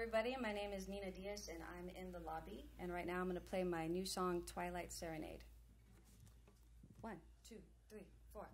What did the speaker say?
everybody. My name is Nina Diaz, and I'm in the lobby. And right now, I'm going to play my new song, Twilight Serenade. One, two, three, four.